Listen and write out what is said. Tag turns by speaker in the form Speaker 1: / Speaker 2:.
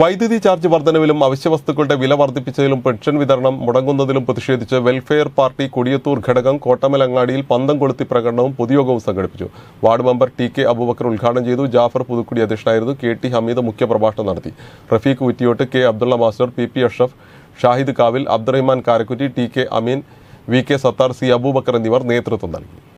Speaker 1: വൈദ്യുതി ചാർജ് വർധനവിലും അവശ്യവസ്തുക്കളുടെ വില വർദ്ധിപ്പിച്ചതിലും പെൻഷൻ വിതരണം മുടങ്ങുന്നതിലും പ്രതിഷേധിച്ച് വെൽഫെയർ പാർട്ടി കൊടിയത്തൂർ ഘടകം കോട്ടമലങ്ങാടിയിൽ പന്തം കൊളുത്തി പ്രകടനവും പൊതുയോഗവും സംഘടിപ്പിച്ചു. Ward member T K Abubakar ഉദ്ഘാടനം ചെയ്തു. ജാഫർ പുതുക്കുടി അധ്യക്ഷനായിരുന്നു. കെ ടി ഹമീദ് മുഖ്യപ്രഭാഷണം നടത്തി. Rafeeq Kuttiyot K Abdulla master P P Ashraf Shahid Kavil Abdurahiman Karakkutty T K Ameen V K Sathar C Abubakar എന്നിവർ നേതൃത്വം നൽകി.